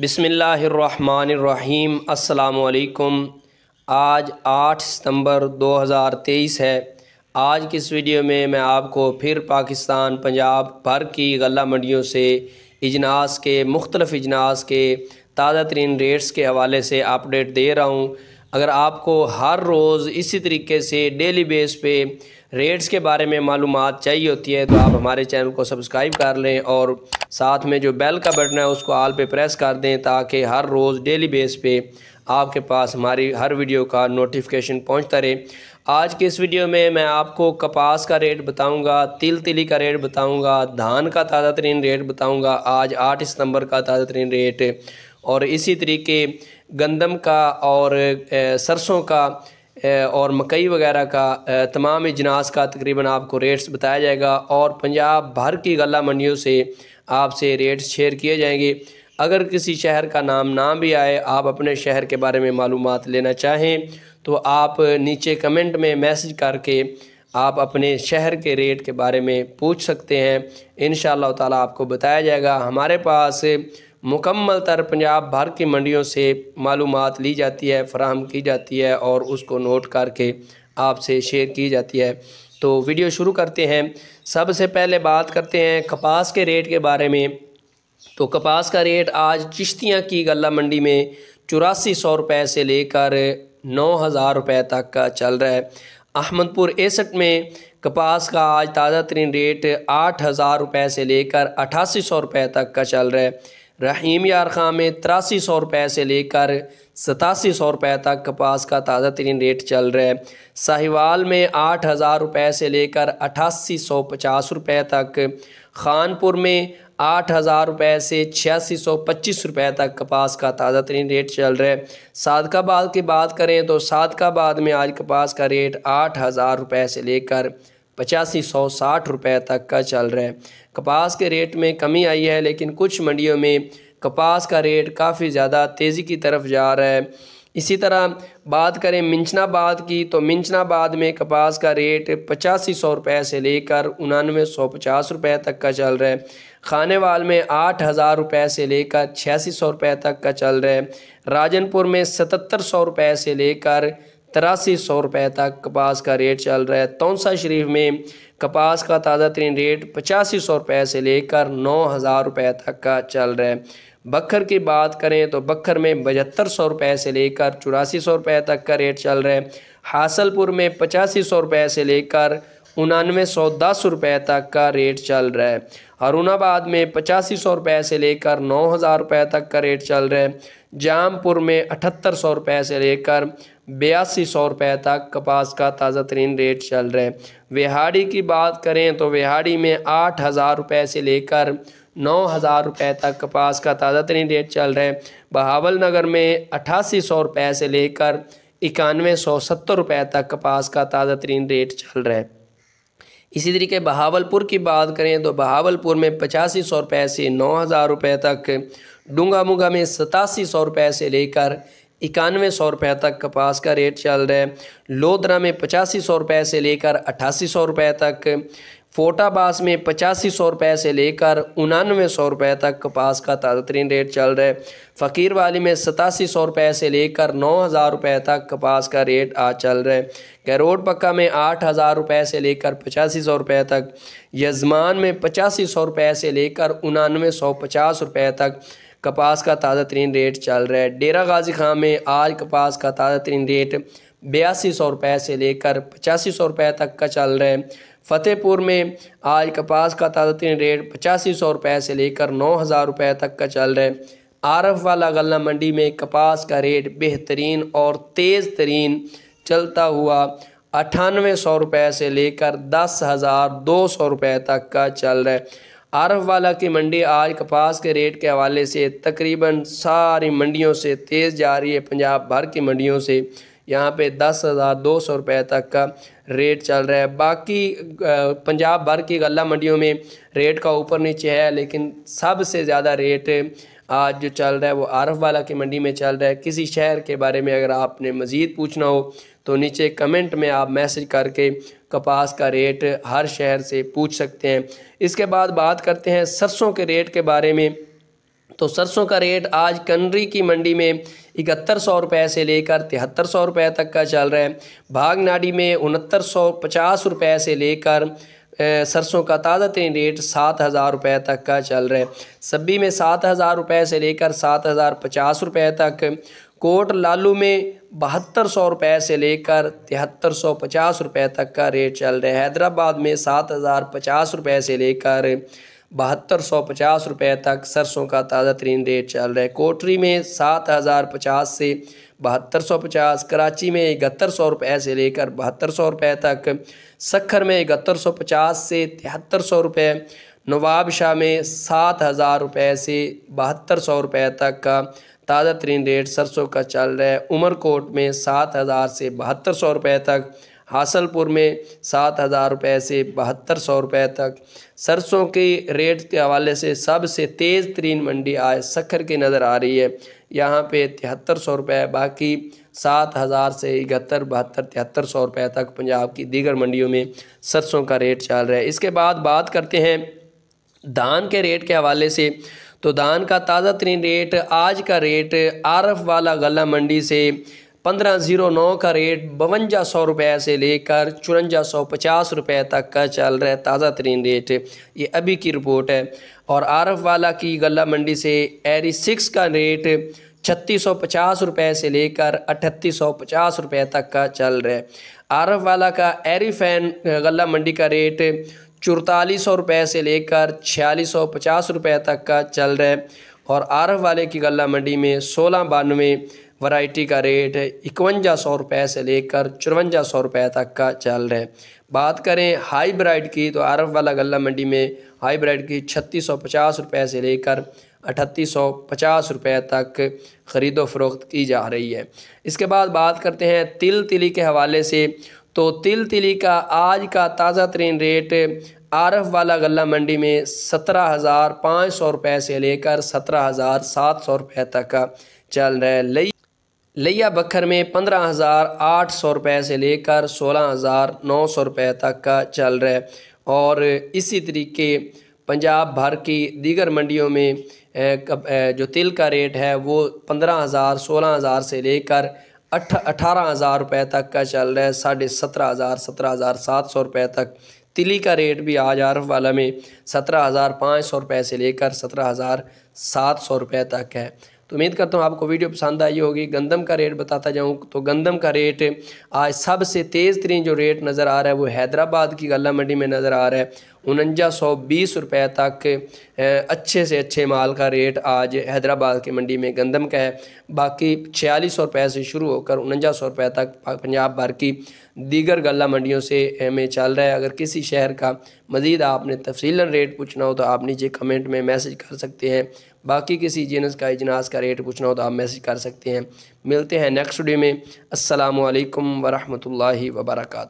बिसमीम् असलकुम आज 8 सितंबर 2023 है। आज की इस वीडियो में मैं आपको फिर पाकिस्तान पंजाब भर की गला मंडियों से इजनास के, मुख्तलफ़ इजनास के ताज़ा तरीन रेट्स के हवाले से अपडेट दे रहा हूँ। अगर आपको हर रोज़ इसी तरीके से डेली बेस पे रेट्स के बारे में मालूम चाहिए होती है तो आप हमारे चैनल को सब्सक्राइब कर लें और साथ में जो बेल का बटन है, उसको आल पे प्रेस कर दें ताकि हर रोज़ डेली बेस पे आपके पास हमारी हर वीडियो का नोटिफिकेशन पहुँचता रहे। आज के इस वीडियो में मैं आपको कपास का रेट बताऊँगा तिल तिली का रेट बताऊँगा, धान का ताज़ा तरीन रेट बताऊँगा, आज आठ सितंबर का ताज़ा तरीन रेट और इसी तरीके गंदम का और सरसों का और मकई वगैरह का तमाम इजनास का तकरीबन आपको रेट्स बताया जाएगा और पंजाब भर की गला मंडियों से आपसे रेट्स शेयर किए जाएँगे। अगर किसी शहर का नाम ना भी आए, आप अपने शहर के बारे में मालूम लेना चाहें तो आप नीचे कमेंट में मैसेज करके आप अपने शहर के रेट के बारे में पूछ सकते हैं। इन ताला आपको बताया जाएगा। हमारे पास मुकम्मल तर पंजाब भर की मंडियों से मालूम ली जाती है, फ़राहम की जाती है और उसको नोट करके आपसे शेयर की जाती है। तो वीडियो शुरू करते हैं। सबसे पहले बात करते हैं कपास के रेट के बारे में। तो कपास का रेट आज चिश्तियाँ की गला मंडी में चौरासी सौ रुपये से लेकर नौ हज़ार रुपये तक का चल रहा है। अहमदपुर एसठ में कपास का आज ताज़ा तरीन रेट आठ हज़ार रुपये से लेकर अठासी सौ रुपये तक का चल रहा है। रहीम यार खां में तिरासी सौ रुपये से लेकर सतासी सौ रुपये तक कपास का ताज़ा तरीन रेट चल रहा है। साहिवाल में आठ हज़ार रुपये से लेकर अठासी सौ पचास रुपये तक, खानपुर में आठ हज़ार रुपये से छियासी सौ पच्चीस रुपये तक कपास का ताज़ा तरीन रेट चल रहा है। सादकाबाद की बात करें तो सादकाबाद में आज कपास का रेट आठ हज़ार रुपये से लेकर पचासी सौ साठ रुपये तक का चल रहा है। कपास के रेट में कमी आई है, लेकिन कुछ मंडियों में कपास का रेट काफ़ी ज़्यादा तेज़ी की तरफ़ जा रहा है। इसी तरह बात करें मिंचनाबाद की तो मिंचनाबाद में कपास का रेट पचासी सौ रुपये से लेकर उनानवे सौ पचास रुपये तक का चल रहा है। खानेवाल में आठ हज़ार रुपये से लेकर छियासी सौ रुपये तक का चल रहा है। राजनपुर में सतहत्तर सौ रुपये से लेकर तिरासी सौ रुपये तक कपास का रेट चल रहा है। तोनसा शरीफ में कपास का ताज़ा तरीन रेट पचासी सौ रुपये से लेकर नौ हज़ार रुपये तक का चल रहा है। बखर की बात करें तो बखर में पचहत्तर सौ रुपये से लेकर चौरासी सौ रुपये तक का रेट चल रहा है। हासलपुर में पचासी सौ रुपये से लेकर उनानवे सौ दस रुपये तक का रेट चल रहा है। हरुणाबाद में पचासी सौ रुपये से लेकर नौ हज़ार रुपये तक का रेट चल रहा है। जामपुर में अठहत्तर सौ रुपये से लेकर बयासी सौ रुपये तक कपास का ताज़ा तरीन रेट चल रहा है। विहाड़ी की बात करें तो विहाड़ी में आठ हज़ार रुपये से लेकर नौ हज़ार रुपये तक कपास का ताज़ा तरीन रेट चल रहा है। बहावल नगर में अठासी सौ रुपये से लेकर इक्यानवे सौ सत्तर रुपये तक कपास का ताज़ा तरीन रेट चल रहा है। इसी तरीके बहावलपुर की बात करें तो बहावलपुर में पचासी सौ रुपये से नौ हज़ार रुपये तक डूँगा मुंगा में सतासी सौ रुपये से लेकर इक्यानवे सौ रुपये तक कपास का रेट चल रहा है। लोधरा में पचासी सौ रुपये से लेकर अट्ठासी सौ रुपये तक फोटाबास में पचासी सौ रुपये से लेकर उनानवे सौ रुपये तक कपास का ताज़ा तरीन रेट चल रहा है। फ़कीर वाली में सतासी सौ रुपये से लेकर नौ हज़ार रुपये तक कपास का रेट आज चल रहा है। कैरोड पक्का में आठ हज़ार रुपये से लेकर पचासी सौ रुपये तक, यजमान में पचासी सौ रुपये से लेकर उनानवे सौ पचास रुपये तक कपास का ताज़ा तरीन रेट चल रहा है। डेरा गाजी खां में आज कपास का ताज़ा तरीन रेट बयासी सौ रुपये से लेकर पचासी सौ रुपये तक का चल रहा है। फ़तेहपुर में आज कपास का ताज़ा रेट पचासी सौ रुपये से लेकर नौ हज़ार रुपये तक का चल रहा है। आरफ वाला गला मंडी में कपास का रेट बेहतरीन और तेज़ तरीन चलता हुआ अठानवे सौ रुपये से लेकर दस हज़ार दो सौ रुपये तक का चल रहा है। आरफ वाला की मंडी आज कपास के रेट के हवाले से तकरीबन सारी मंडियों से तेज़ जा रही है। पंजाब भर की मंडियों से यहाँ पे दस हज़ार दो सौ रुपये तक का रेट चल रहा है। बाकी पंजाब भर की गला मंडियों में रेट का ऊपर नीचे है, लेकिन सबसे ज़्यादा रेट आज जो चल रहा है वो आरफ वाला की मंडी में चल रहा है। किसी शहर के बारे में अगर आपने मज़ीद पूछना हो तो नीचे कमेंट में आप मैसेज करके कपास का रेट हर शहर से पूछ सकते हैं। इसके बाद बात करते हैं सरसों के रेट के बारे में। तो सरसों का रेट आज कंडरी की मंडी में इकहत्तर सौ रुपये से लेकर तिहत्तर सौ रुपये तक का चल रहा है। भागनाडी में उनहत्तर सौ पचास रुपये से लेकर सरसों का ताज़ा तरीन रेट सात हज़ार रुपये तक का चल रहा है। सब्बी में सात हज़ार रुपये से लेकर सात हज़ार पचास रुपये तक। कोट लालू में बहत्तर सौ रुपये से लेकर तिहत्तर सौ पचास रुपये तक का रेट चल रहा है। हैदराबाद में सात हज़ार पचास रुपये से लेकर बहत्तर सौ पचास रुपये तक सरसों का ताज़ा तरीन रेट चल रहा है। कोटरी में सात हज़ार पचास से बहत्तर सौ पचास, कराची में इकहत्तर सौ रुपये से लेकर बहत्तर सौ रुपये तक, सखर में इकहत्तर सौ पचास से तिहत्तर सौ रुपये नवाब शाह में सात हज़ार रुपये से बहत्तर सौ रुपये तक का ताज़ा तरीन रेट सरसों का चल रहा है। उमरकोट में सात हज़ार से बहत्तर सौ रुपये तक हासलपुर में सात हज़ार रुपये से बहत्तर सौ रुपये तक। सरसों के रेट के हवाले से सबसे तेज़ तरीन मंडी आज सखर की नज़र आ रही है। यहाँ पे तिहत्तर सौ रुपये बाकी सात हज़ार से इकहत्तर, बहत्तर, तिहत्तर सौ रुपये तक पंजाब की दीगर मंडियों में सरसों का रेट चल रहा है। इसके बाद बात करते हैं धान के रेट के हवाले से। तो धान का ताज़ा तरीन रेट, आज का रेट आरफ वाला गला मंडी से पंद्रह ज़ीरो नौ का रेट बवंजा सौ रुपये से लेकर चुरंजा सौ पचास रुपये तक का चल रहा है, ताज़ा तरीन रेट। ये अभी की रिपोर्ट है। और आरफ वाला की गला मंडी से एरी सिक्स का रेट छत्तीस सौ पचास रुपये से लेकर अठतीस सौ पचास रुपये तक का चल रहा है। आरफ वाला का एरी फ़ैन गला मंडी का रेट चौतालीस सौ रुपये से लेकर छियालीस सौ पचास रुपये तक का चल रहा है। और आरफ वाले की गला मंडी में सोलह बानवे वैरायटी का रेट इकवंजा सौ रुपये से लेकर चुरवंजा सौ रुपये तक का चल रहा है। बात करें हाई ब्राइड की तो अरब वाला गला मंडी में हाई ब्राइड की छत्तीस सौ पचास रुपये से लेकर अठतीस सौ पचास रुपये तक ख़रीदो फ़रोख्त की जा रही है। इसके बाद बात करते हैं तिल तिली के हवाले से। तो तिल तिली का आज का ताज़ा तरीन रेट आरफ वाला गला मंडी में सत्रह हज़ार पाँच सौ रुपये से लेकर सत्रह हज़ार सात सौ रुपये तक का चल रहा है। लई लिया बखर में पंद्रह हज़ार आठ सौ रुपये से लेकर सोलह हज़ार नौ सौ रुपये तक का चल रहा है। और इसी तरीके पंजाब भर की दीगर मंडियों में जो तिल का रेट है, वो पंद्रह हज़ार सोलह हज़ार से लेकर अठ, अठारह हज़ार रुपये तक का चल रहा है। साढ़े सत्रह हज़ार सत्रह हज़ार सात सौ रुपये तक। तिली का रेट भी आज आरफ वाला में सत्रह हज़ार पाँच सौ रुपये से लेकर सत्रह हज़ार सात सौ रुपये तक है। तो उम्मीद करता हूँ आपको वीडियो पसंद आई होगी। गंदम का रेट बताता जाऊँ तो गंदम का रेट आज सबसे तेज़ तरीन जो रेट नज़र आ रहा है वो हैदराबाद की गला मंडी में नज़र आ रहा है। उनंजा सौ बीस रुपये तक अच्छे से अच्छे माल का रेट आज हैदराबाद की मंडी में गंदम का है। बाकी छियालीस सौ रुपये से शुरू होकर उनंजा सौ रुपये तक पंजाब भर की दीगर गला मंडियों से में चल रहा है। अगर किसी शहर का मज़ीद आपने तफसीला रेट पूछना हो तो आप नीचे कमेंट में मैसेज कर सकते हैं। बाकी किसी जिनस का इजनास का रेट पूछना हो तो आप मैसेज कर सकते हैं। मिलते हैं नेक्स्ट वीडियो में। असलकम वरहमल वर्का